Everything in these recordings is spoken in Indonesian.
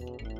you.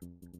Thank you.